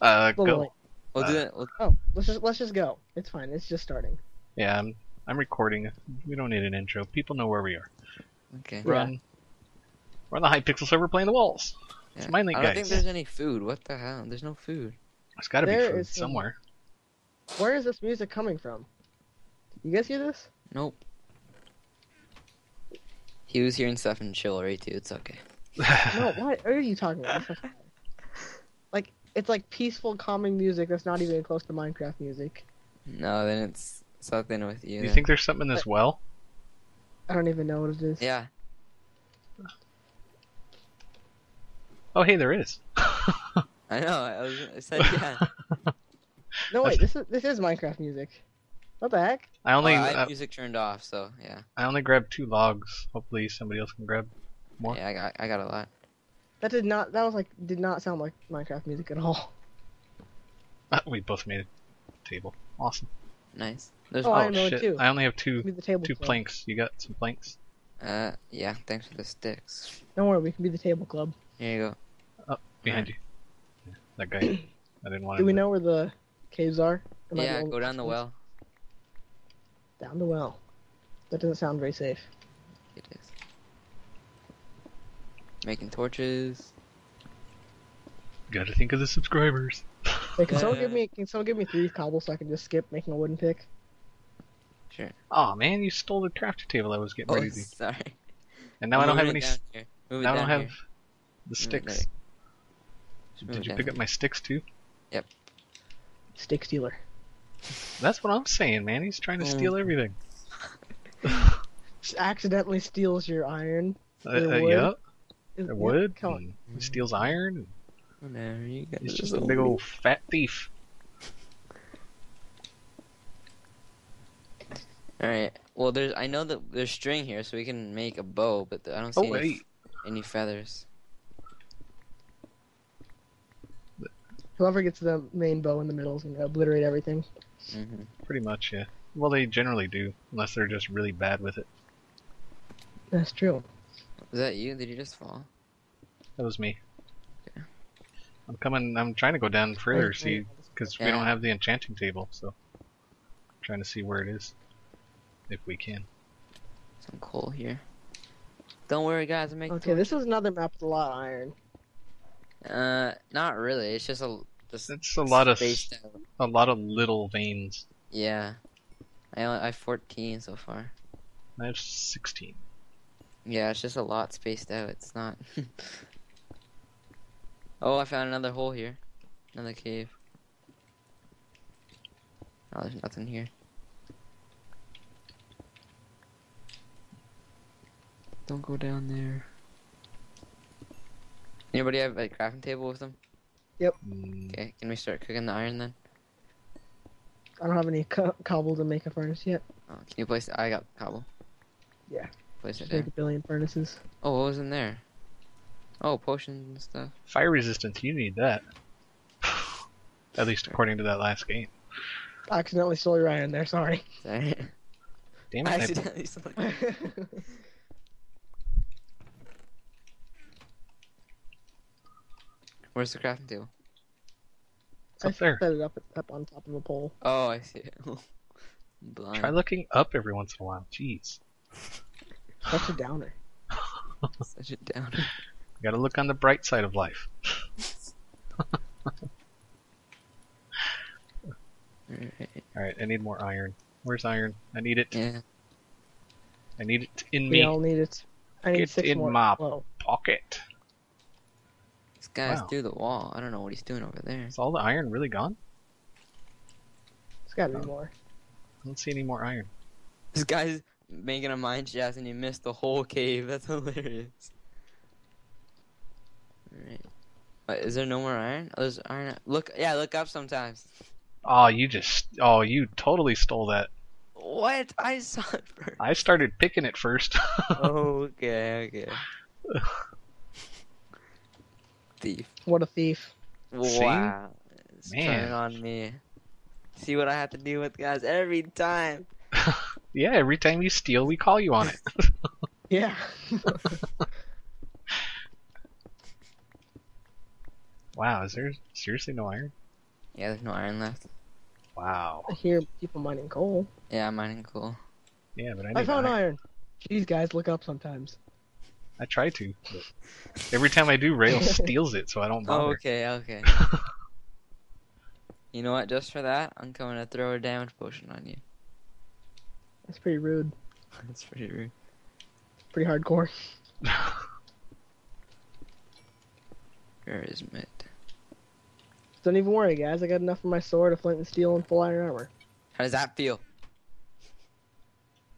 Uh, Well, go. wait. We'll Uh, do it. We'll, Oh, let's just let's just go. It's fine. It's just starting. Yeah, I'm I'm recording. We don't need an intro. People know where we are. okay. Yeah. Run. We're on the Hypixel server playing the walls. Yeah. It's mainly I don't think there's any food. What the hell? There's no food. There's got to be There food some- somewhere. Where is this music coming from? You guys hear this? Nope. He was hearing stuff in chill right too. It's okay. No, what are you talking about? This is- like it's like peaceful, calming music that's not even close to Minecraft music. No, then it's something with you. Do you then. think there's something in this well? I don't even know what it is. Yeah. Oh, hey, there is. I know. I, was, I said yeah. No, wait. That's- This is this is Minecraft music. What the heck? I only Oh, I had uh, music turned off, so yeah. I only grabbed two logs. Hopefully somebody else can grab more. Yeah, I got I got a lot. That did not. That was like did not sound like Minecraft music at all. Uh, we both made a table. Awesome. Nice. There's Oh, Oh, I know shit! too. I only have two Be the table. two club. planks. You got some planks? uh yeah. Thanks for the sticks. Don't worry, we can be the table club. Here you go. Up Behind you. Yeah, that guy. I didn't want. Do we to- know where the caves are? Am Yeah, go down the well. Down the well. That doesn't sound very safe. It is. Making torches. Gotta think of the subscribers. Hey, can someone give me can someone give me three cobble so I can just skip making a wooden pick? Sure. Oh man, you stole the crafting table I was getting Oh, ready to sorry. And now I don't have any. it s- down here. Move it Now I don't down have here. the sticks. there. Just move Did you pick here. up my sticks too? Yep. Stick stealer. That's what I'm saying, man. He's trying to Mm. steal everything. Just accidentally steals your iron. Uh, Your uh, wood? yep, Is- the wood. Come on. He steals iron. and Whatever you guys. He's just a big old fat thief. All right. Well, there's. I know that there's string here, so we can make a bow, but I don't see Oh any, any feathers. Whoever gets the main bow in the middle is gonna obliterate everything. hmm pretty much, yeah. Well, they generally do, unless they're just really bad with it. That's true. Was that you? Did you just fall? That was me. Okay. I'm coming. I'm trying to go down further, see, wait. because we don't have the enchanting table, so I'm trying to see where it is, if we can. Some coal here. Don't worry, guys. I'm making. Okay, this is another map with a lot of iron. Uh, not really. It's just a. Just It's a lot of spaced out. a lot of little veins. Yeah. I only, I have 14 so far. I have 16. Yeah, it's just a lot spaced out. It's not. oh, I found another hole here. Another cave. Oh, there's nothing here. Don't go down there. Anybody have a crafting table with them? Yep. Mm. Okay, can we start cooking the iron then? I don't have any co- cobble to make a furnace yet. Oh, can you place? I got cobble. Yeah. Place it Just make there. a billion furnaces. Oh, what was in there? Oh, potions and stuff. Fire resistance, you need that. At least according to that last game. I accidentally stole your iron there. Sorry. Sorry. Damn I it! I- accidentally stole- Where's the crafting table? It's I up there. set it up up on top of a pole. Oh, I see it. Blind. Try looking up every once in a while. Jeez. Such a downer. Such a downer. You gotta look on the bright side of life. Alright, Alright, I need more iron. Where's iron? I need it. Yeah. I need it in me. We me. all need it. I need Get six in more. my- Whoa. Pocket. This guy's Wow. through the wall. I don't know what he's doing over there. Is all the iron really gone? It's gotta be Oh. more. I don't see any more iron. This guy's making a mine shaft and you missed the whole cave. That's hilarious. Alright. Is there no more iron? Oh, there's iron. Look, yeah, look up sometimes. Oh, you just. Oh, you totally stole that. What? I saw it first. I started picking it first. okay, okay. Thief. What a thief. See? Wow. It's Man. turning on me. See what I have to deal with, guys, every time. Yeah, every time you steal, we call you on it. Yeah. Wow, is there seriously no iron? Yeah, there's no iron left. Wow. I hear people mining coal. Yeah, mining coal. Yeah, but I, I need found iron. iron. Jeez, guys, look up sometimes. I try to, but every time I do, Rail steals it, so I don't Oh, bother. okay, okay. you know what? Just for that, I'm coming to throw a damage potion on you. That's pretty rude. That's pretty rude. Pretty hardcore. Where is Mitt? Don't even worry, guys. I got enough for my sword, a flint and steel, and full iron armor. How does that feel?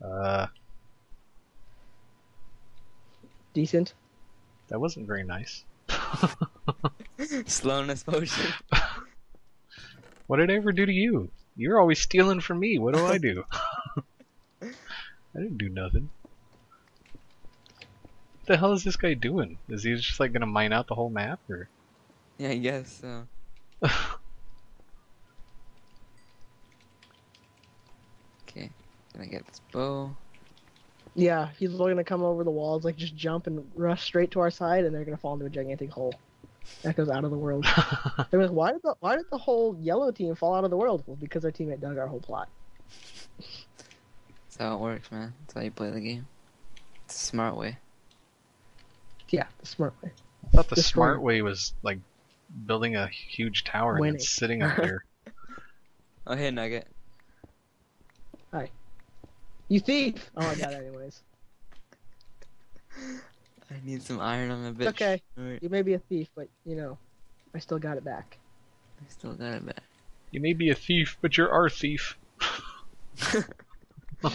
uh, Decent. that wasn't very nice. Slowness potion. What did I ever do to you? You're always stealing from me. What do I do? I didn't do nothing. What the hell is this guy doing? Is he just like gonna mine out the whole map, or? Yeah, I guess so. Okay, gonna get this bow. Yeah, he's looking to come over the walls, like just jump and rush straight to our side, and they're gonna fall into a gigantic hole that goes out of the world. They're like, why did the why did the whole yellow team fall out of the world? Well, because our teammate dug our whole plot. That's how it works, man. That's how you play the game. It's a smart way. Yeah, the smart way. I thought the Destroy smart it. way was like building a huge tower and Winning. then sitting up there. Oh, hey, Nugget. Hi. You thief! Oh, I got it anyways. I need some iron on my bitch. It's okay. Alright, You may be a thief, but you know, I still got it back. I still got it back. You may be a thief, but you're our thief.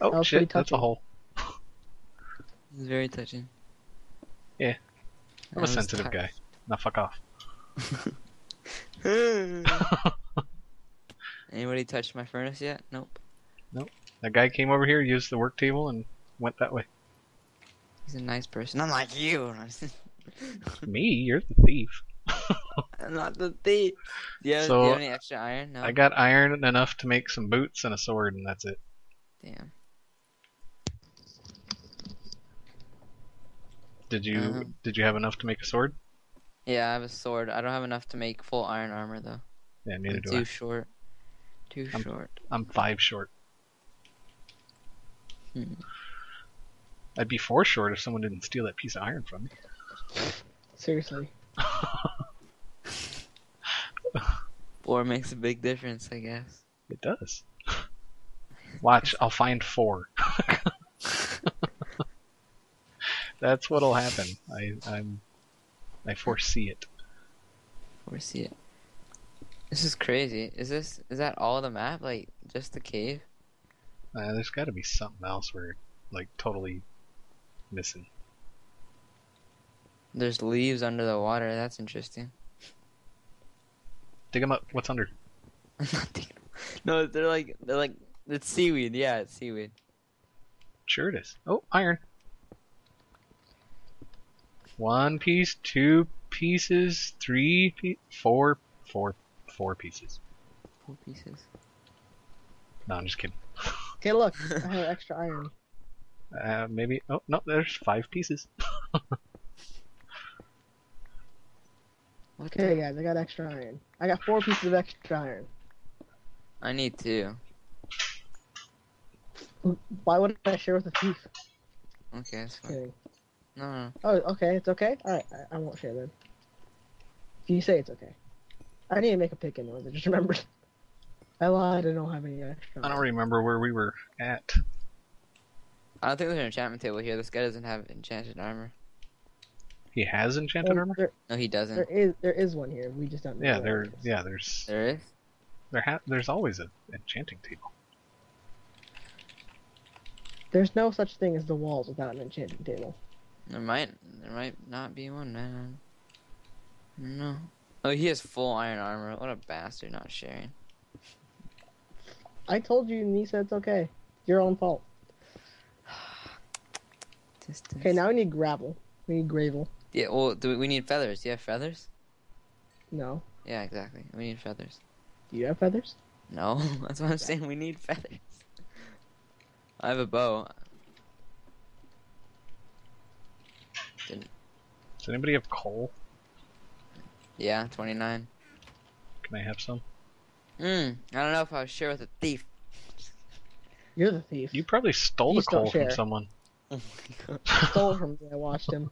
Oh was shit, that's a hole. It's very touching. Yeah. I'm I a sensitive touched. guy. Now fuck off. Anybody touched my furnace yet? Nope. Nope. that guy came over here, used the work table, and went that way. He's a nice person. I'm like you. Me? You're the thief. I'm not the thief. Do you have, do So, you have any extra iron? No. I got iron enough to make some boots and a sword, and that's it. Damn. Did you Uh-huh. did you have enough to make a sword? Yeah, I have a sword. I don't have enough to make full iron armor though. Yeah, neither I'm do too I. short. Too I'm- short. I'm five short. Hmm. I'd be four short if someone didn't steal that piece of iron from me. Seriously. Four makes a big difference, I guess. It does. Watch, I'll find four. That's what'll happen. I, I'm, I foresee it. Foresee it. This is crazy. Is this is that all the map? Like just the cave? Uh, there's got to be something else we're like totally missing. There's leaves under the water. That's interesting. Dig them up. What's under? no, they're like they're like it's seaweed. Yeah, it's seaweed. Sure it is. Oh, iron. One piece, two pieces, three, pe- four, four, four pieces. Four pieces. No, I'm just kidding. Okay, look, I have extra iron. Uh, maybe. Oh no, there's five pieces. What Okay, the- guys, I got extra iron. I got four pieces of extra iron. I need two. Why wouldn't I share with a thief? Okay, that's fine. Kidding. No, no. Oh, okay, it's okay. All right, I, I won't share then. If you say it's okay, I need to make a pick anyways. I just remembered. I lied. I don't have any extra. I don't remember where we were at. I don't think there's an enchantment table here. This guy doesn't have enchanted armor. He has enchanted Oh, armor. There, No, he doesn't. there is there is one here. We just don't know. Yeah, where there. Yeah, there's There is. there ha- there's always an enchanting table. There's no such thing as the walls without an enchanting table. There might there might not be one, man. No. Oh, he has full iron armor. What a bastard, not sharing. I told you, Nisa, you said it's okay. Your own fault. Distance. Okay, now we need gravel. We need gravel. Yeah. Well, do we, we need feathers? Do you have feathers? No. Yeah, exactly. We need feathers. Do you have feathers? No, that's what I'm saying. We need feathers. I have a bow. Didn't. Does anybody have coal? Yeah, 29. Can I have some? Hmm. I don't know if I would share with a thief. You're the thief. You probably stole Please the don't coal from someone. Oh my god. He stole it from me. I watched him.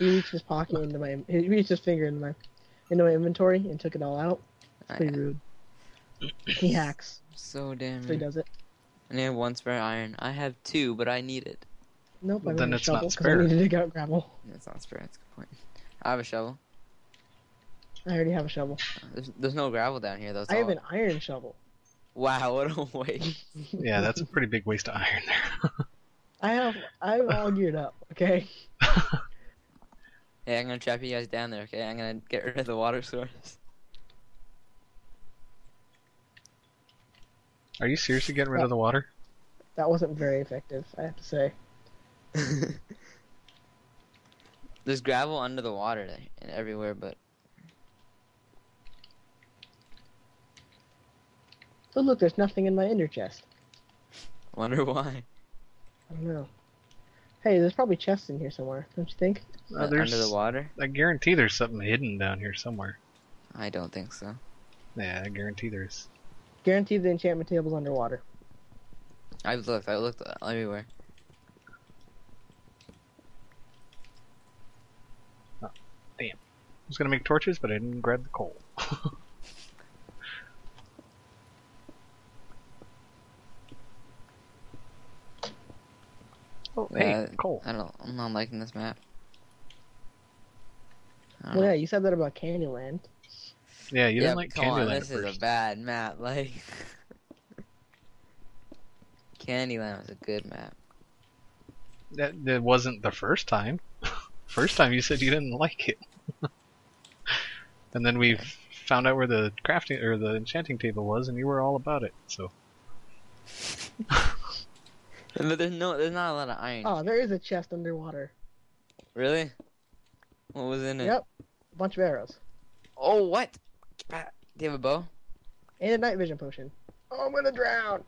He reached his pocket into my. He reached his finger into my, into my inventory and took it all out. Ah, pretty rude. He hacks. So damn. So he does it. And I have one spare iron. I have two, but I need it. Nope. I Then made a it's not spare. I need to dig out gravel. That's not spare. That's a good point. I have a shovel. I already have a shovel. Uh, there's, there's no gravel down here though. It's I have an iron shovel. Wow, what a waste. Yeah, that's a pretty big waste of iron there. I have. I'm all geared up. Okay. Hey, I'm gonna trap you guys down there, okay? I'm gonna get rid of the water source. Are you seriously getting rid of the water? That wasn't very effective. I have to say. There's gravel under the water and everywhere, but Oh look, there's nothing in my ender chest. wonder why. I don't know. Hey, there's probably chests in here somewhere. Don't you think? Uh, Uh, under the water? I guarantee there's something hidden down here somewhere. I don't think so. Yeah, I guarantee there's. Guarantee the enchantment table's underwater. I've looked. I looked everywhere. Damn. I was gonna make torches, but I didn't grab the coal. oh, hey, Yeah, coal. I don't. I'm not liking this map. Well, know. yeah, you said that about Candyland. Yeah, you yeah, didn't like come on, Candyland at this is a bad map. Like, Candyland was a good map. That, that wasn't the first time. first time you said you didn't like it. and then we found out where the crafting or the enchanting table was, and you were all about it. So But there's no, there's not a lot of iron. Oh, there is a chest underwater. Really? What was in it? Yep. A bunch of arrows. Oh, what? Do you have a bow? And a night vision potion. Oh, I'm gonna drown.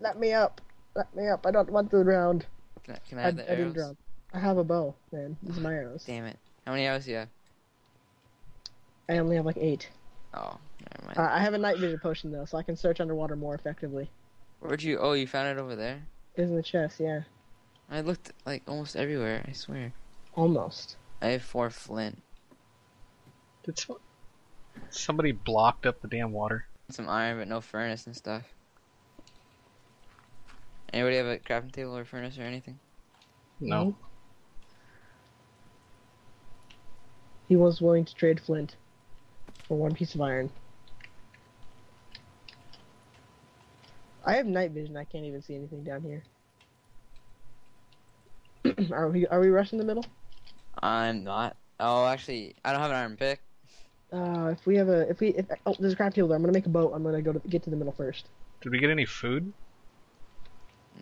Let me up. Let me up. I don't want to drown. Can I, can I I, have the I didn't arrows? drown. I have a bow, man. These are my arrows. Damn it. How many arrows do you have? I only have like eight. Oh, never mind. Uh, I have a night vision potion though, so I can search underwater more effectively. Where'd you? Oh, you found it over there. It's in the chest, yeah. I looked like almost everywhere. I swear. Almost. I have four flint, did some, somebody blocked up the damn water? some iron, but no furnace and stuff. Anybody have a crafting table or furnace or anything? No. He was willing to trade flint for one piece of iron. I have night vision. I can't even see anything down here. are we are we rushing the middle? I'm not. Oh, actually, I don't have an iron pick. Uh, if we have a if we if oh there's a craft table there. I'm gonna make a boat. I'm gonna go to get to the middle first. Did we get any food?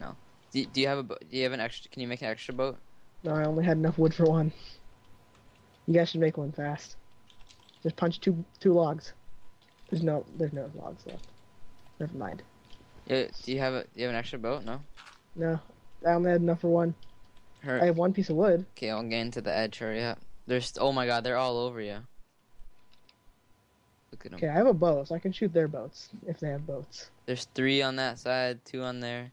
No. Do, do you have a? bo- Do you have an extra? Can you make an extra boat? No, I only had enough wood for one. You guys should make one fast. Just punch two two logs. There's no there's no logs left. Never mind. Yeah, do you have a? Do you have an extra boat? No. No, I only had enough for one. Hurt. I have one piece of wood. Okay, I'll get into the edge. Hurry up. There's. Oh my God, they're all over you. Look at them. Okay, I have a bow, so I can shoot their boats if they have boats. There's three on that side, two on there.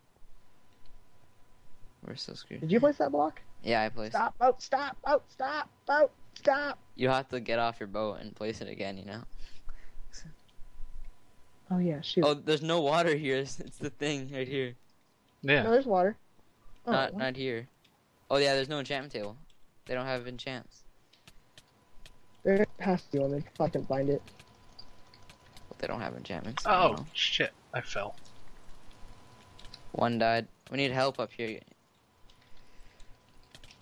We're so screwed. Did you place that block? Yeah, I placed. Stop, boat, stop, boat, stop, boat, stop. You have to get off your boat and place it again. You know. Oh yeah, shoot. Oh, there's no water here. It's, it's the thing right here. Yeah. No, there's water. Oh, not what? not here. Oh yeah, there's no enchantment table. They don't have enchants. there has to be one. They fucking find it. But they don't have enchantments. Oh know. shit! I fell. One died. We need help up here.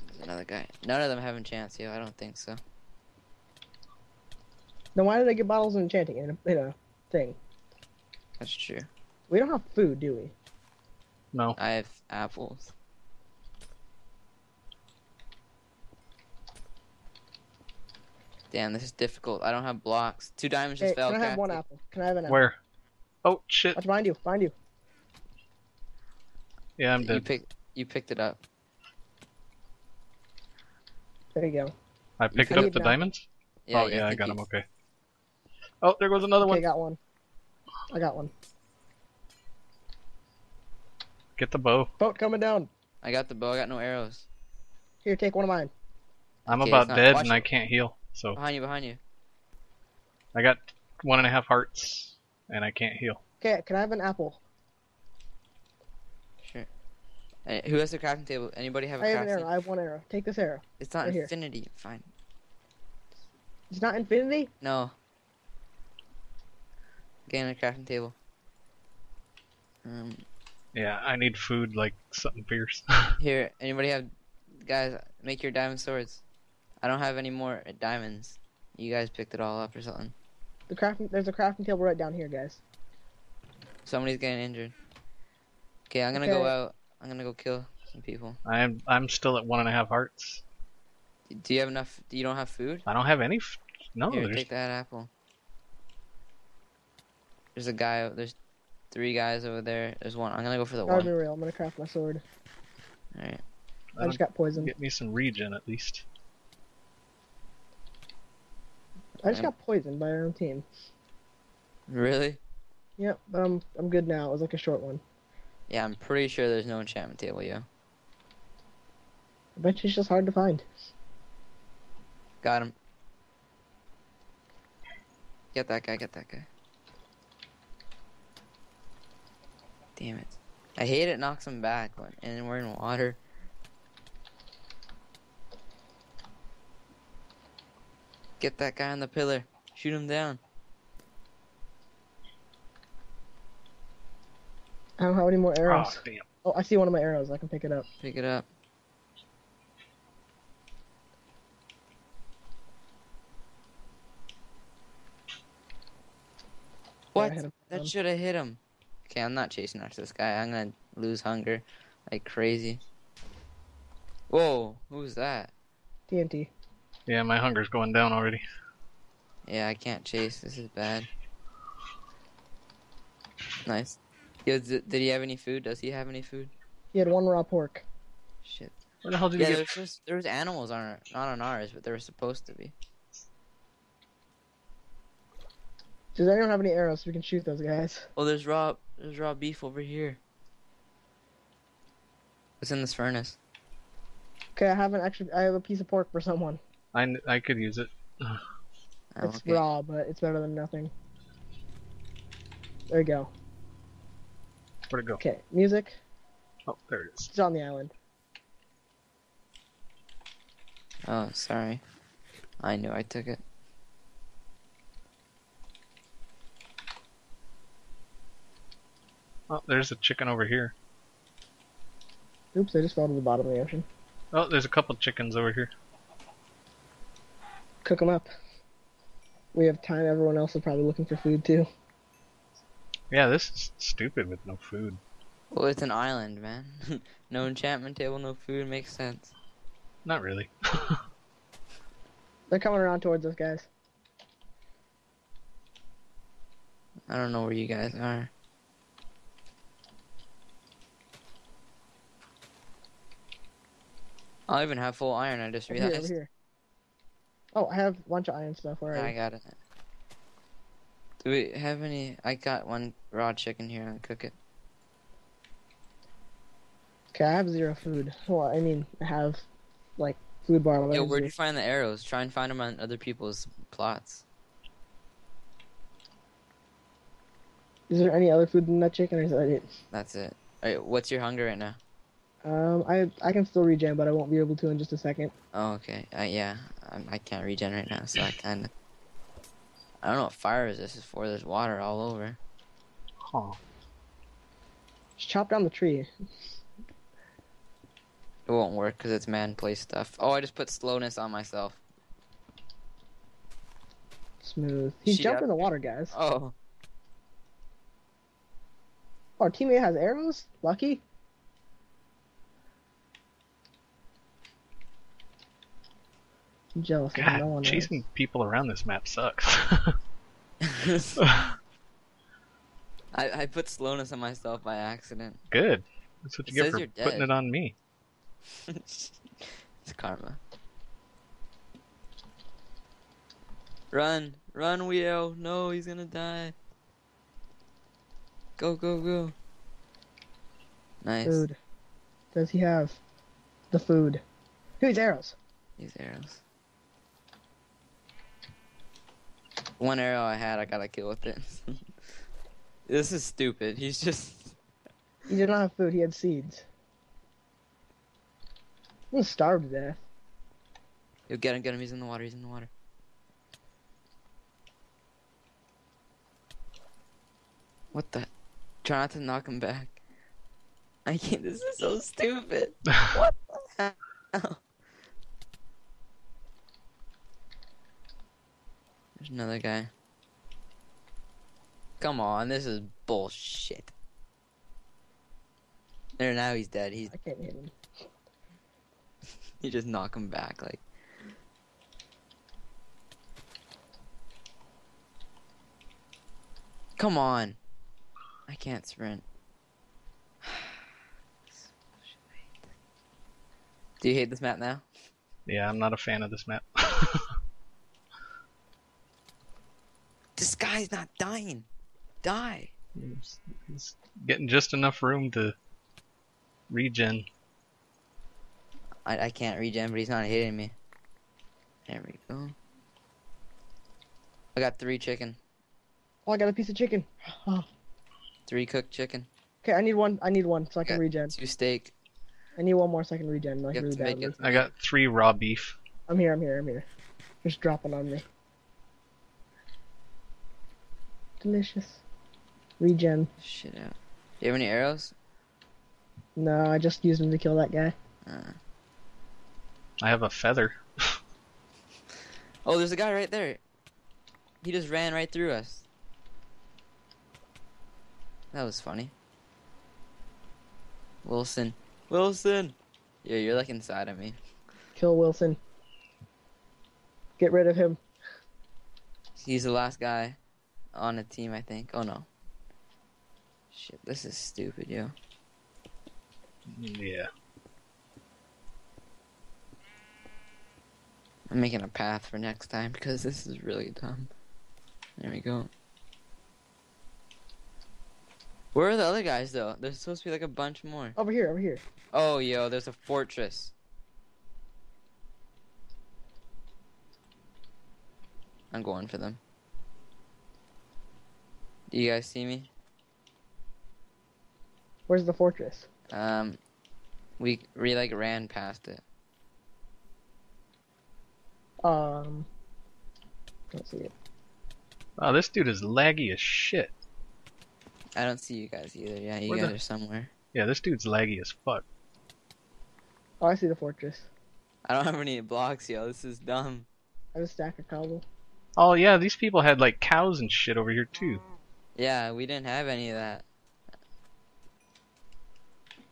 There's another guy. None of them have enchants. Yeah, I don't think so. Then why did I get bottles of enchanting in a, in a thing? That's true. We don't have food, do we? No. I have apples. Damn, this is difficult. I don't have blocks. Two diamonds just Hey, fell. can I have one apple? Can I have an apple? Where? Oh shit! Watch behind you, behind you. Yeah, I'm You dead. picked. You picked it up. There you go. I picked up the an diamonds. Yeah, oh yeah, I got them. Okay. Oh, there goes another Okay, one. got one. I got one. Get the bow. Boat coming down. I got the bow. I got no arrows. Here, take one of mine. I'm Okay, about dead and it. I can't heal. So Behind you, behind you. I got one and a half hearts and I can't heal. Okay, can I have an apple? Sure. Who has the crafting table? Anybody have a I have an arrow. I have one arrow. Take this arrow. It's not right here. infinity. Fine. It's not infinity. No. Get on a crafting table. Um, Yeah, I need food like something fierce. here, anybody have, guys, make your diamond swords. I don't have any more diamonds. You guys picked it all up or something. The crafting. There's a crafting table right down here, guys. Somebody's getting injured. Okay, I'm gonna go out. I'm gonna go kill some people. I'm I'm still at one and a half hearts. Do you have enough? Do you don't have food? I don't have any. F- no, Here, there's take that apple. There's a guy. There's three guys over there. There's one. I'm gonna go for the Guard me one. real. I'm gonna craft my sword. All right. I just got poisoned. get me some regen at least. I just got poisoned by our own team. Really? Yep, but I'm I'm good now. It was like a short one. Yeah, I'm pretty sure there's no enchantment table. Yeah. I bet you it's just hard to find. Got him. Get that guy. Get that guy. Damn it. I hate it knocks him back when and we're in water. Get that guy on the pillar. Shoot him down. I don't have any more Oh arrows. Ah, damn! Oh, I see one of my arrows. I can pick it up. Pick it up. What? I hit him. That should have hit him. Okay, I'm not chasing after this guy. I'm gonna lose hunger like crazy. Whoa, who's that? TNT. Yeah, my hunger's going down already. Yeah, I can't chase. This is bad. Nice. Yo, did he have any food? Does he have any food? He had one raw pork. Shit. Where the hell did Yeah, you there's get? just there was animals on our, not on ours, but there were supposed to be. Does anyone have any arrows so we can shoot those guys? Oh, there's raw there's raw beef over here. It's in this furnace. Okay, I have an actually. I have a piece of pork for someone. I, I could use it. Oh, it's okay. raw, but it's better than nothing. There you go. Where'd it go? Okay, music. Oh, there it is. It's on the island. Oh, sorry. I knew I took it. Oh, there's a chicken over here. Oops, I just fell to the bottom of the ocean. Oh, there's a couple chickens over here. Cook them up. We have time. Everyone else is probably looking for food too. Yeah, this is stupid with no food. Well, it's an island, man. no enchantment table, no food makes sense. Not really. They're coming around towards us, guys. I don't know where you guys are. I even have full iron. I just Over here, over here. Oh, I have a bunch of iron stuff Yeah, I got it. Do we have any? I got one raw chicken here. I'll cook it. Okay, I have zero food. Well, I mean, I have like food bar. Yo, where'd you find the arrows? Try and find them on other people's plots. Is there any other food than that chicken, or is that it? That's it. Alright, what's your hunger right now? Um, I I can still regen, but I won't be able to in just a second. Oh, okay. Uh, yeah, I, I can't regen right now, so I kind of. I don't know what fire resist is for. There's water all over. Huh. Just chop down the tree. It won't work because it's man play stuff. Oh, I just put slowness on myself. Smooth. He's Shit. jumping in the water, guys. Oh, Our teammate has arrows. Lucky. I'm jealous. of no one chasing people around this map sucks. I I put slowness on myself by accident. Good. That's what It you get for you're putting dead. it on me. it's karma. Run, run, Weo. No, he's gonna die. Go, go, go. Nice. Food. Does he have the food? Who's arrows? These arrows. One arrow I had, I got a kill with it. this is stupid. He's just. He did not have food. He had seeds. I'm gonna starve to death. Yo, get him, get him. He's in the water. He's in the water. What the? Try not to knock him back. I can't. This is so stupid. What the hell? There's another guy. Come on, this is bullshit. There, now he's dead. He's I can't hit him. you just knock him back like. Come on. I can't sprint. Do you hate this map now? Yeah, I'm not a fan of this map. This guy's not dying. Die. He's- he's getting just enough room to regen. I, I can't regen, but he's not hitting me. There we go. I got three chicken. Oh, I got a piece of chicken. Oh. Three cooked chicken. Okay, I need one. I need one so I can regen. Two steak. I need one more so I can regen like really badly. I got three raw beef. I'm here. I'm here. I'm here. Just dropping on me. Delicious. Regen. Shit out. Do you have any arrows? No, I just used them to kill that guy. Uh. I have a feather. Oh, there's a guy right there. He just ran right through us. That was funny. Wilson. Wilson! Yeah, you're like inside of me. Kill Wilson. Get rid of him. He's the last guy on a team, I think. Oh no. Shit, this is stupid, yo. Yeah. I'm making a path for next time because this is really dumb. There we go. Where are the other guys though? There's supposed to be like a bunch more. Over here. Over here. Oh, yo, there's a fortress. I'm going for them. Do you guys see me? Where's the fortress? Um, we we like ran past it. Um. Don't see it. Oh, this dude is laggy as shit. I don't see you guys either. Yeah, you Where guys the- are somewhere. Yeah, this dude's laggy as fuck. Oh, I see the fortress. I don't have any blocks, yo. This is dumb. I have a stack of cobble. Oh yeah, these people had like cows and shit over here too. Yeah, we didn't have any of that.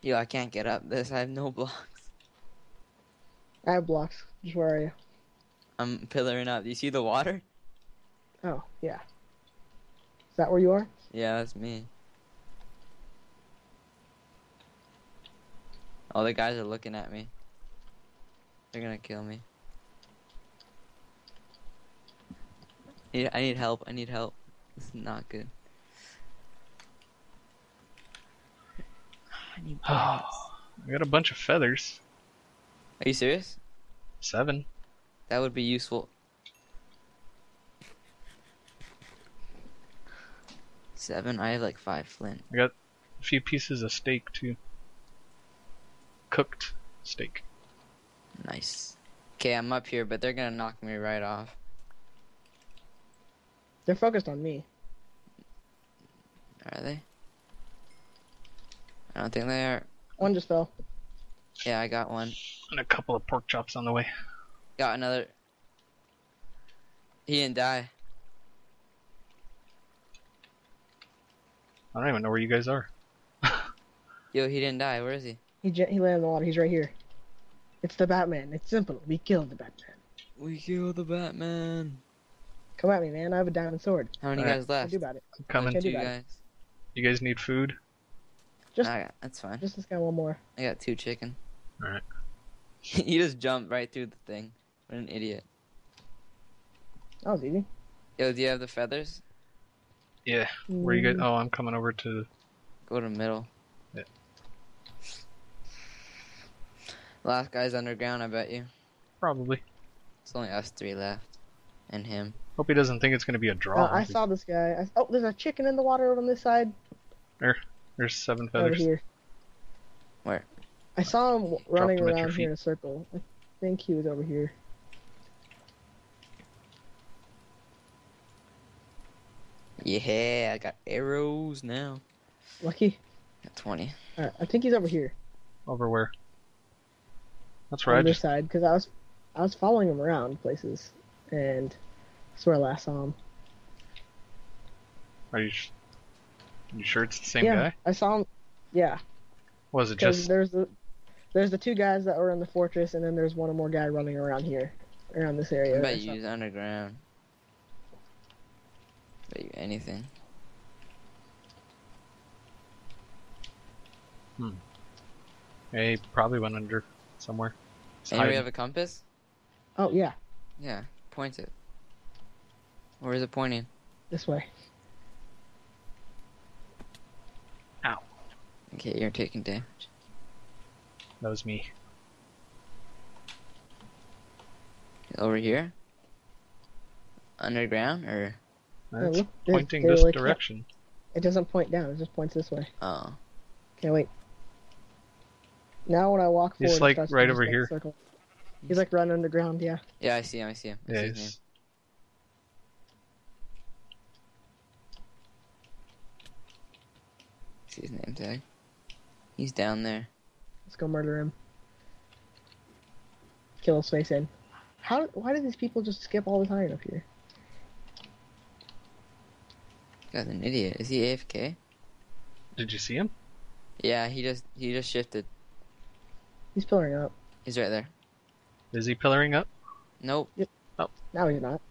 Yo, I can't get up this. I have no blocks. I have blocks. Just where are you? I'm pillaring up. Do you see the water? Oh, yeah. Is that where you are? Yeah, that's me. All the guys are looking at me. They're gonna kill me. I need help. I need help. This is not good. I need Oh. I got a bunch of feathers. Are you serious? Seven. That would be useful. Seven? I have like five flint. I got a few pieces of steak too. Cooked steak. Nice. Okay, I'm up here, but they're gonna knock me right off. They're focused on me. Are they? I don't think they are. One just fell. Yeah, I got one. And a couple of pork chops on the way. Got another. He didn't die. I don't even know where you guys are. Yo, he didn't die. Where is he? He j- he landed in the water. He's right here. It's the Batman. It's simple. We killed the Batman. We killed the Batman. Come at me, man. I have a diamond sword. How many Alright. guys What left? do about it? I'm coming. Can't do Two that. guys. You guys need food? Just- I got, that's fine. Just this guy one more. I got two chicken. Alright. he just jumped right through the thing. What an idiot. That was easy. Yo, do you have the feathers? Yeah. Where you go? Oh, I'm coming over to. Go to middle. Yeah. Last guy's underground, I bet you. Probably. It's only us three left. And him. Hope he doesn't think it's gonna be a draw. Uh, I saw this guy. I, oh, there's a chicken in the water over on this side. There's seven feathers. Over feathers. here. Where? I saw him w- running them at your around here in a circle. I think he was over here. Yeah, I got arrows now. Lucky. Got 20. Alright, I think he's over here Over where? That's right. I on this just. side because I was, I was following him around places, and that's where I last saw him. Are you? Sh- You sure it's the same yeah, guy? I saw him. Yeah, Was it just? there's the, there's the two guys that were in the fortress, and then there's one or more guy running around here, around this area. I bet you saw- use underground. Bet you anything. Hmm. Yeah, he probably went under somewhere. It's Anybody have a compass? Oh yeah, Yeah, point it. Where is it pointing? this way. Okay, you're taking damage. That was me. Over here? Underground or That's look, they- pointing they this really can't- direction. It doesn't point down. It just points this way. oh Okay, wait. Now when I walk forward, He's like right over here. Circle. He's like running underground. Yeah. yeah I see him I see him. I Yeah, see his he's- see his name tag. He's down there. Let's go murder him. Kill his face in. How? Why do these people just skip all the time up here? Guy's an idiot. Is he AFK? Did you see him? Yeah, he just he just shifted. He's pillaring up. He's right there. Is he pillaring up? Nope. Oh, Now he's not.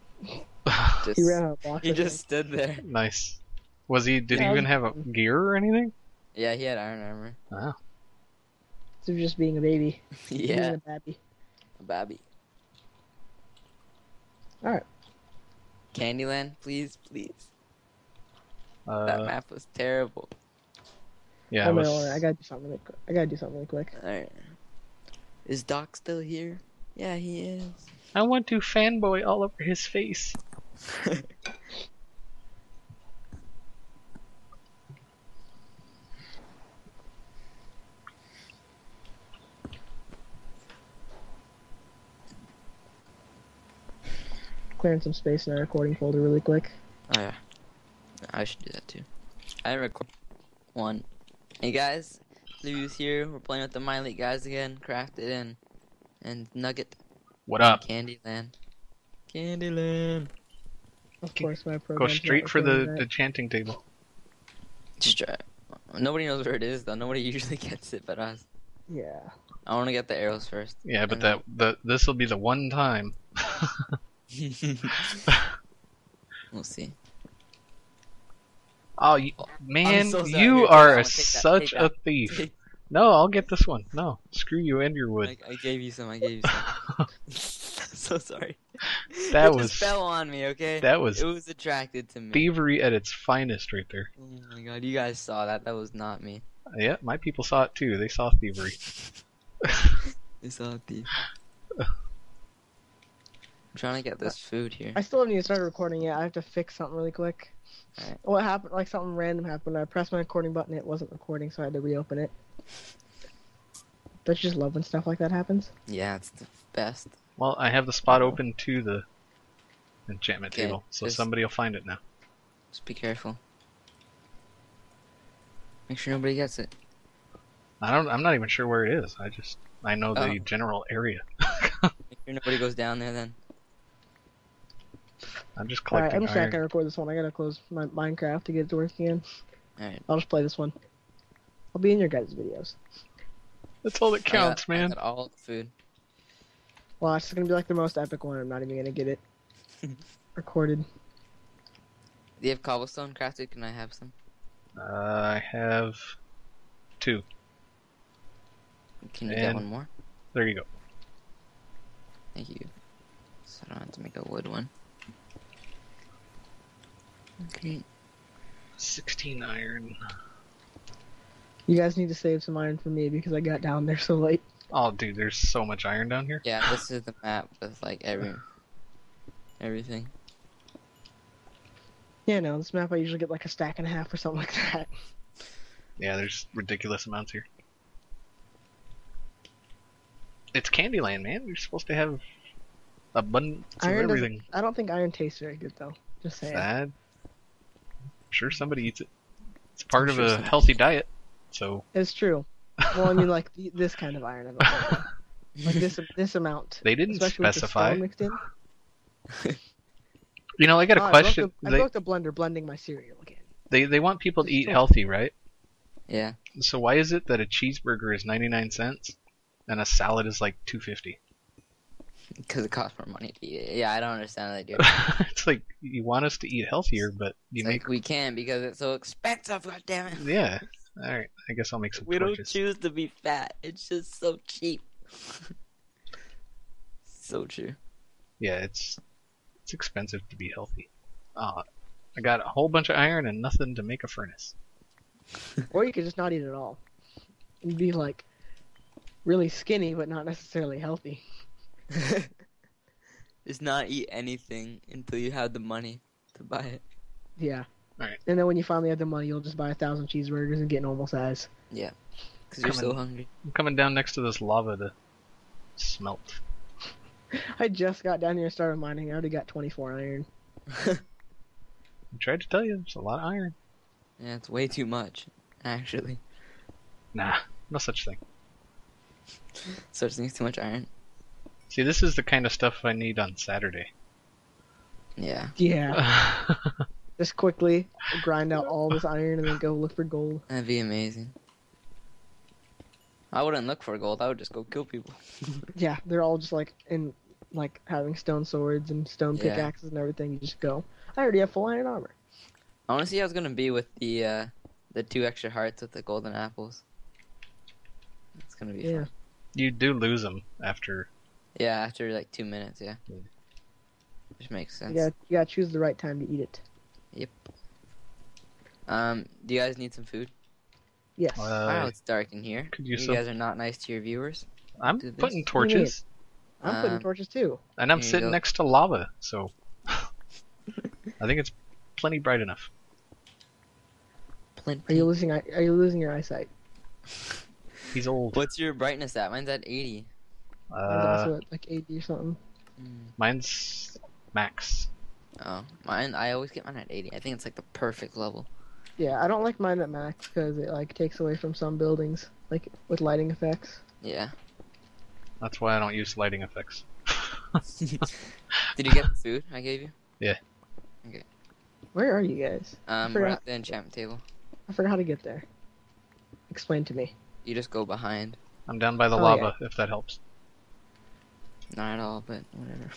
Just, He ran out of he I think. just stood there. nice. Was he? Did Yeah, he even was- have a gear or anything? Yeah, he had iron armor. Wow. So just being a baby. Being yeah, a babby. a babby. Alright. Candyland, please, please. that Uh, map was terrible. yeah. oh it no, was- I gotta do something. Really quick. I gotta do something really quick. Alright. Is Doc still here? Yeah, he is. I want to fanboy all over his face. Clearing some space in our recording folder really quick. Oh yeah. I should do that too. I record one. Hey guys, Lou's here. We're playing with the MineLeak guys again. Crafted and and Nugget. What up? Candyland. Candyland. Of course, my program. Go straight for the, the chanting table. Just try. Nobody knows where it is though. Nobody usually gets it but us. Yeah. I want to get the arrows first. Yeah, but that the this will be the one time. we'll see. Oh, you, man, so you are that that, such take a thief. Take- No, I'll get this one. No, screw you and your wood. I, I gave you some. I gave you some. so sorry. That it was- just fell on me. Okay. that was It was attracted to me. thievery at its finest, right there. Oh my god, you guys saw that. That was not me. Yeah, my people saw it too. They saw thievery. they saw a thief. I'm trying to get this food here. I still haven't even started recording yet. I have to fix something really quick. Alright. What happened? Like something random happened. I pressed my recording button. It wasn't recording, so I had to reopen it. Don't you just love when stuff like that happens? Yeah, it's the best. Well, I have the spot open to the enchantment Okay, table, so just- somebody will find it now. Just be careful. Make sure nobody gets it. I don't. I'm not even sure where it is. I just I know the Oh. general area. Make sure nobody goes down there then. I'm just Alright, I'm just not gonna record this one. I gotta close my Minecraft to get it to work again. Alright. I'll just play this one. I'll be in your guys' videos. That's all that I got- counts, I man. got all the food. Well, it's gonna be like the most epic one. I'm not even gonna get it recorded. Do you have cobblestone crafted? Can I have some? Uh, I have two. Can you get one more? There you go. Thank you. So I don't have to make a wood one. Okay. 16 iron. You guys need to save some iron for me because I got down there so late. Oh, dude, there's so much iron down here. Yeah, this is the map with like every everything. Yeah, no, this map I usually get like a stack and a half or something like that. Yeah, there's ridiculous amounts here. It's Candyland, man. You're supposed to have abundance of Iron doesn't- everything. I don't think iron tastes very good though. Just saying. Sad. I'm sure somebody eats it. It's part I'm of sure a healthy diet. So It's true. Well, I mean, like this kind of iron. I don't like this this amount. they didn't Especially with the specify. mixed in. You know, I got a Oh, question. I broke, the, I broke the blender blending my cereal again. they they want people to eat healthy, right? Yeah. So why is it that a cheeseburger is 99 cents and a salad is like 250? Because it costs more money to eat it. Yeah, I don't understand how they do it. it's like you want us to eat healthier, but you It's make like we can because it's so expensive. God damn it. yeah. All right, I guess I'll make some We don't choose to be fat. It's just so cheap. so true. Yeah, it's it's expensive to be healthy. Uh, I got a whole bunch of iron and nothing to make a furnace. Or you could just not eat at all. And be like really skinny but not necessarily healthy. just not eat anything until you have the money to buy it. Yeah. Alright. And then when you finally have the money, you'll just buy a thousand cheeseburgers and get normal size. Yeah. Because you're so hungry. I'm coming down next to this lava to smelt. I just got down here and started mining. I already got 24 iron. I tried to tell you, there's a lot of iron. Yeah, it's way too much, actually. Nah, no such thing. Such things too much iron. See, this is the kind of stuff I need on Saturday. Yeah, Yeah. just quickly grind out all this iron and then go look for gold. that'd be amazing. I wouldn't look for gold. I would just go kill people. Yeah, they're all just like in like having stone swords and stone Yeah. pickaxes and everything. You just go. I already have full iron armor. I want to see how it's gonna be with the uh, the two extra hearts with the golden apples. It's gonna be Yeah. fun. you do lose them after. Yeah, after like two minutes, yeah. Yeah. Which makes sense. gotta, you gotta choose the right time to eat it. Yep. Um, do you guys need some food? Yes. wow, Uh, it's dark in here. could You use some. guys are not nice to your viewers. I'm putting What do you mean? torches, I'm putting um, torches too. and I'm sitting next to lava, so I think it's plenty bright enough. Plenty. Are you losing? Are you losing your eyesight? He's old. What's your brightness at? Mine's at 80. Mine's Uh, also at like 80 or something. Mm. mine's max. Oh, mine. I always get mine at 80. I think it's like the perfect level. Yeah, I don't like mine at max because it like takes away from some buildings, like with lighting effects. Yeah. That's why I don't use lighting effects. Did you get the food I gave you? Yeah. Okay. Where are you guys? Um, we're at the enchantment table. I forgot how to get there. Explain to me. You just go behind. I'm down by the Oh, lava, if that helps. Not at all, but whatever.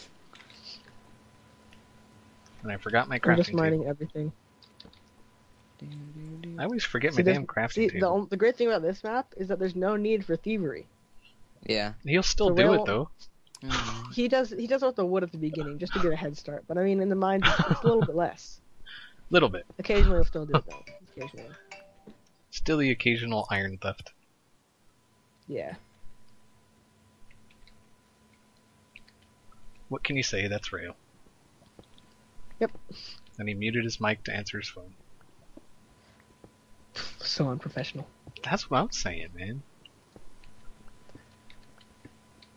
And I forgot my I'm crafting just table. mining everything. I always forget See, my damn crafting See, the table. on- the great thing about this map is that there's no need for thievery. Yeah. He'll still So do it though. Mm. He does he does it with the wood at the beginning just to get a head start. But I mean, in the mines, it's, it's a little bit less. Little bit. Occasionally, he'll still do it though. Occasionally, Still the occasional iron theft. yeah. What can you say? That's real. Yep. And he muted his mic to answer his phone. So unprofessional. That's what I'm saying, man.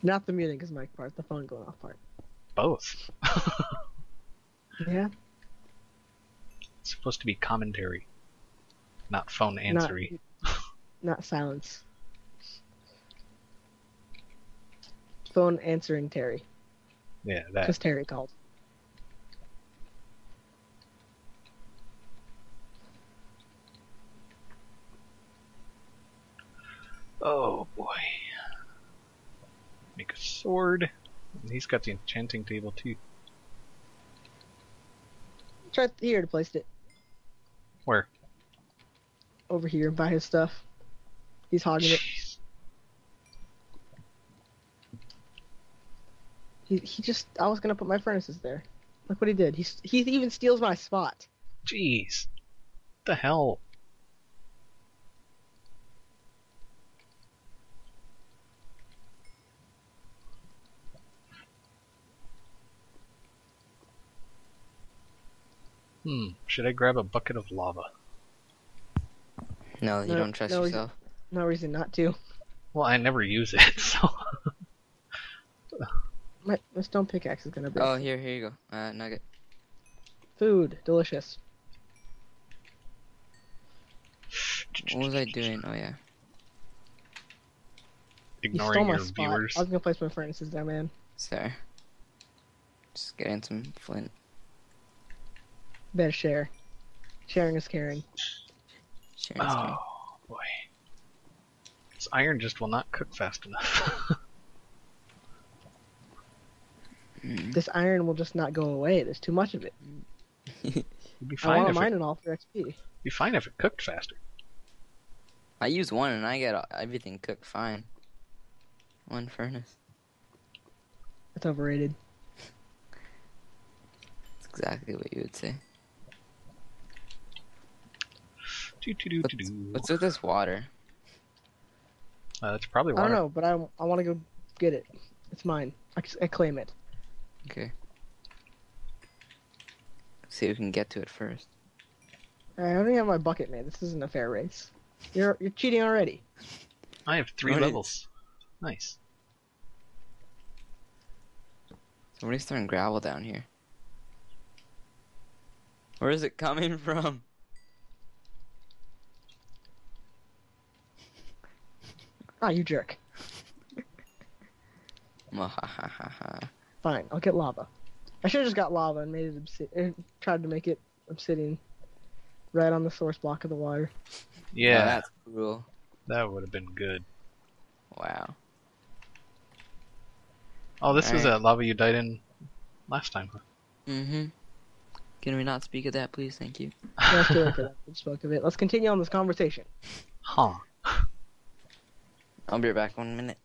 Not the muting his mic part, the phone going off part. Both. Yeah. It's supposed to be commentary, not phone answery. Not, not silence. Phone answering Terry Yeah, that. because Terry called. Oh boy. Make a sword. And he's got the enchanting table too. It's right here to place it Where? over here by his stuff. He's hogging it. Jeez. He, he just I was gonna put my furnaces there. Look what he did. He he even steals my spot. Jeez. What the hell? Hmm, should I grab a bucket of lava? No, you No, don't trust no, you- yourself. No reason not to. Well, I never use it, so. My, my stone pickaxe is gonna break. Oh, here, here you go. Uh, nugget. Food, delicious. What was I doing? Oh yeah. You Ignoring stole my your spot. viewers. I was gonna place my furnaces there, man. Sorry. Just getting some flint. Better share. Sharing is caring. Sharing screen. Oh, boy. This iron just will not cook fast enough. Mm. This iron will just not go away. There's too much of it. It'd be fine I fine want if mine it, in all for XP. be fine if it cooked faster. I use one and I get everything cooked fine. One furnace. It's overrated. That's exactly what you would say. Doo, doo, doo, What's, doo, doo. what's with this water? Uh, that's probably water. I don't know, but I I want to go get it. It's mine. I claim it. Okay. See who can get to it first. I don't even have my bucket, man. This isn't a fair race. You're you're cheating already. I have three What is- levels. Nice. Somebody's throwing gravel down here. Where is it coming from? Ah, you jerk. Mwahahaha. Fine, I'll get lava. I should have just got lava and made it obsidian. Tried to make it obsidian, right on the source block of the water. Yeah, Oh, that's cool. that would have been good. Wow. Oh, this is Alright. that lava you died in last time. Mm-hmm. Can we not speak of that, please? Thank you. Let's do it for that. We spoke of it. Let's continue on this conversation. Huh. I'll be right back one minute.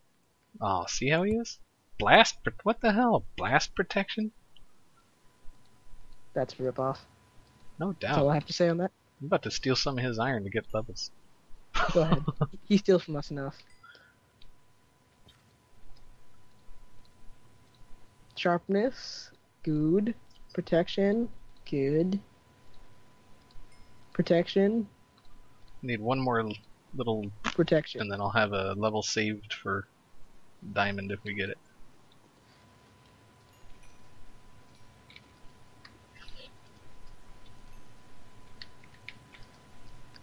Oh, see how he is? Blast? What the hell? Blast protection? That's a rip off. No That's doubt. all I have to say on that. I'm about to steal some of his iron to get levels. Go ahead. he steals from us enough. Sharpness, good. Protection, good. Protection, Need one more little, protection. and then I'll have a level saved for diamond if we get it.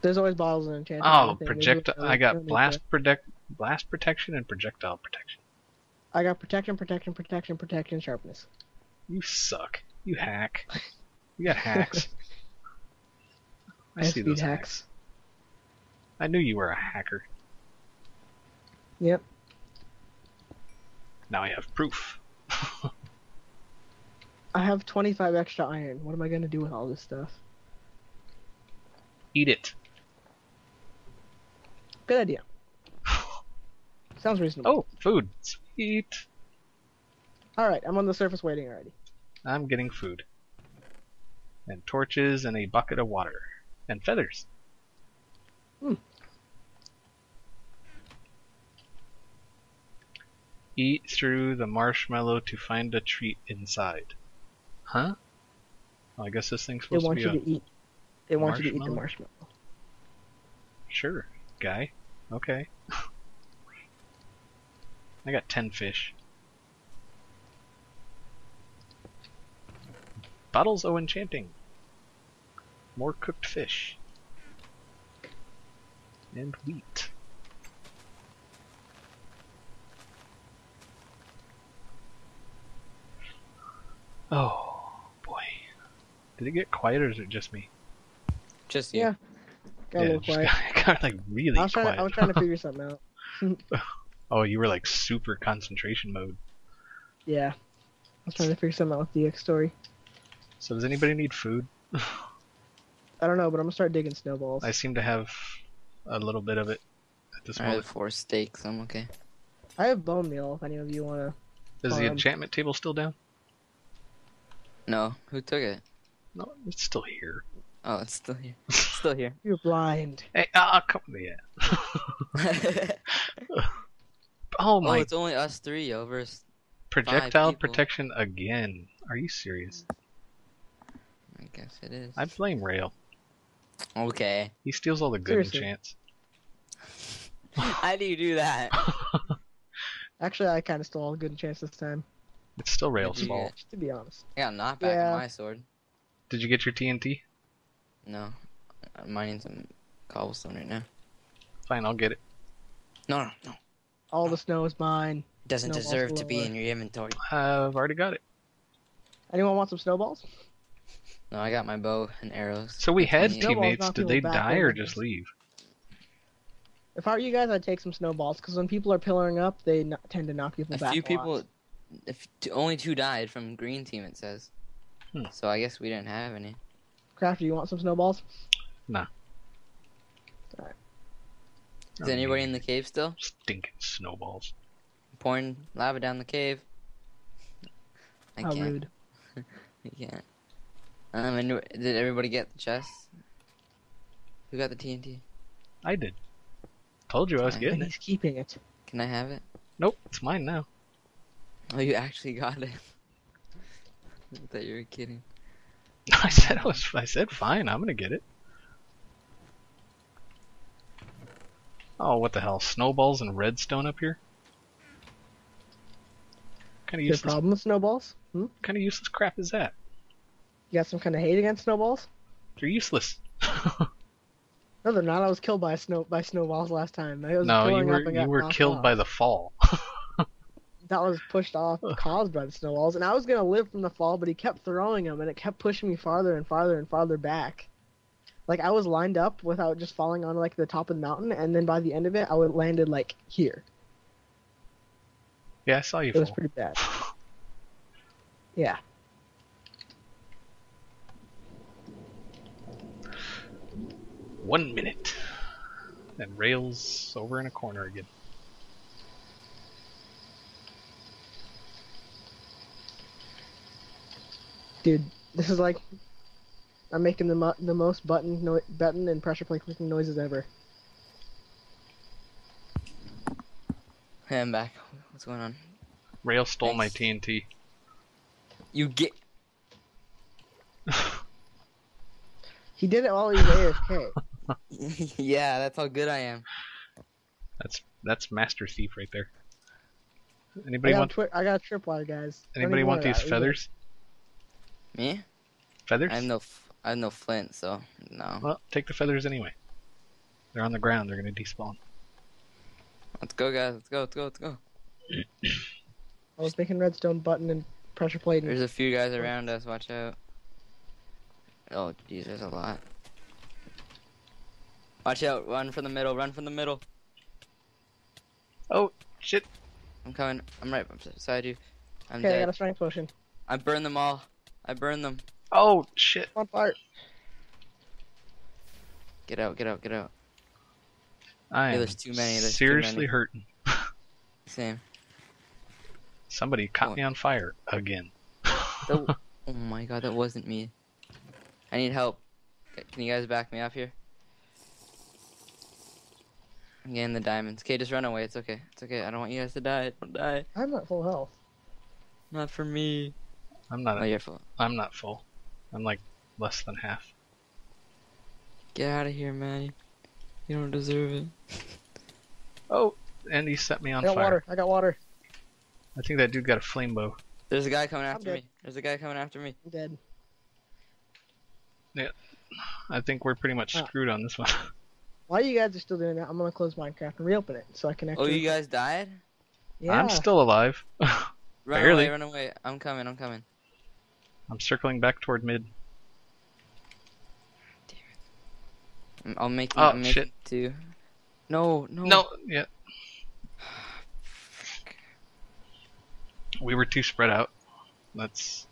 There's always bottles and enchanting. Oh, project! I got blast protect, blast protection, and projectile protection. I got protection, protection, protection, protection, sharpness. You suck. You hack. You got hacks. I see High-speed those hacks. hacks. I knew you were a hacker. Yep. Now I have proof. I have 25 extra iron. What am I gonna do with all this stuff? Eat it. Good idea. Sounds reasonable. Oh, food. Sweet. All right, I'm on the surface waiting already. I'm getting food. And torches and a bucket of water. And feathers. Hmm. Eat through the marshmallow to find a treat inside. Huh? Well, I guess this thing's supposed to be. They want you to eat. They want you to eat the marshmallow. Sure, guy. Okay. I got 10 fish. Bottles O enchanting. More cooked fish. And wheat. Oh, boy. Did it get quiet or is it just me? Just you. Yeah. Got a little just quiet. got, got like really I was trying. quiet. To, I was trying to figure something out. Oh, you were like super concentration mode. Yeah. I was trying to figure something out with the X story. So does anybody need food? I don't know, but I'm gonna start digging snowballs. I seem to have a little bit of it at this I moment. have four steaks. I'm okay. I have bone meal if any of you wanna. Is the um, enchantment table still down? No, who took it? No, it's still here. Oh, it's still here. It's still here. You're blind. Hey, ah, come yeah. Oh oh, my! it's only us three over. s- projectile people. protection again. Are you serious? I guess it is. I blame Rail. Okay. He steals all the good Seriously. enchants. How do you do that? Actually, I kind of stole a good chance this time, It's still Rail's fault. to be honest. I got knockback Yeah. on my sword. Did you get your TNT? No, I'm mining some cobblestone right now. Fine, I'll get it. No, no, no. All the snow is mine. It doesn't Snowballs deserve to be in your inventory. I've already got it. Anyone want some snowballs? No, I got my bow and arrows. So we had Snowballs teammates. knock Did people they back die or over. just leave? If I were you guys, I'd take some snowballs because when people are pillaring up, they kn- tend to knock people A back. few lot. people, if t- only two died from green team, it says. Hmm. So I guess we didn't have any. Crafter, you want some snowballs? Is anybody in the cave still? Stinking snowballs. Pouring lava down the cave. I How can't. rude. I can't. Um, and did everybody get the chest? Who got the TNT? I did. Told you I was Fine. getting And it. he's keeping it. Can I have it? Nope, it's mine now. Oh, you actually got it. I thought you were kidding. I said I was. I said fine. I'm gonna get it. Oh, what the hell? Snowballs and redstone up here? Kind of useless. problem with snowballs? Hmm? Kind of useless crap is that? You got some kind of hate against snowballs? They're useless. No, they're not. I was killed by a snow by snowballs last time. I was no, you were you were killed off. by the fall. That was pushed off, caused by the snowballs, and I was gonna live from the fall, but he kept throwing them, and it kept pushing me farther and farther and farther back. Like I was lined up without just falling on like the top of the mountain, and then by the end of it, I would landed like here. yeah, I saw you It was pretty bad. Yeah. One minute. And Rails over in a corner again. Dude, this is like I'm making the mo- the most button no- button and pressure plate clicking noises ever. Hey, I'm back. What's going on? Rail stole my TNT. You get. He did it while he was AFK. yeah, that's how good I am. That's that's Master Thief right there. Anybody got, want twi- I got a tripwire, guys. Anybody want these feathers? Me? Feathers? I have no. F- I have no flint, so no. Well, take the feathers anyway. They're on the ground. They're gonna despawn. Let's go, guys. Let's go. Let's go. Let's go. I was making redstone button and pressure plate. There's a few guys around us. Watch out. Oh, jeez, there's a lot. Watch out! Run from the middle. Run from the middle. Oh shit! I'm coming. I'm right beside you. I'm Okay, I got a strength potion. I burned them all. I burned them. Oh shit! On fire. Get out! Get out! Get out! I Yeah, am there's too many, there's too seriously many. hurting. Same. Somebody caught Oh. me on fire again. That- oh my god, that wasn't me. I need help. Can you guys back me up here? I'm getting the diamonds. Okay, just run away. It's okay. It's okay. I don't want you guys to die. Don't die. I'm at full health. Not for me. I'm not. Oh, you're full. I'm not full. I'm like less than half. Get out of here, man. You don't deserve it. Oh, and he set me on I on got fire. water. I got water. I think that dude got a flame bow. There's a guy coming after me. There's a guy coming after me. I'm dead. Yeah. I think we're pretty much Ah. screwed on this one. While you guys are still doing that, I'm gonna close Minecraft and reopen it so I can Oh, actually. you guys died? Yeah. I'm still alive. Run Barely. away, run away. I'm coming, I'm coming. I'm circling back toward mid. I'll make Oh, I'm making shit. two. No, no. No, yeah. We were too spread out. That's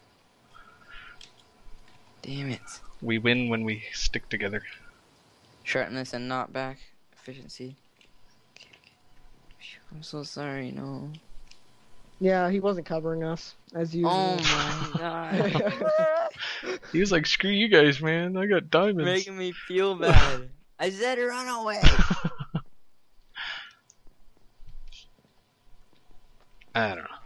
Damn it. we win when we stick together. Sharpness and knockback. Efficiency. Okay, okay. Phew, I'm so sorry, no. Yeah, he wasn't covering us as oh, usual. Oh my god. He was like, "Screw you guys, man! I got diamonds." Making me feel bad. I said run away. I don't know,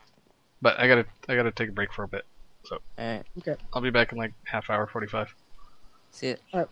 but I gotta I gotta take a break for a bit. So. Alright, Okay. I'll be back in like half hour, forty five. see it. Alright.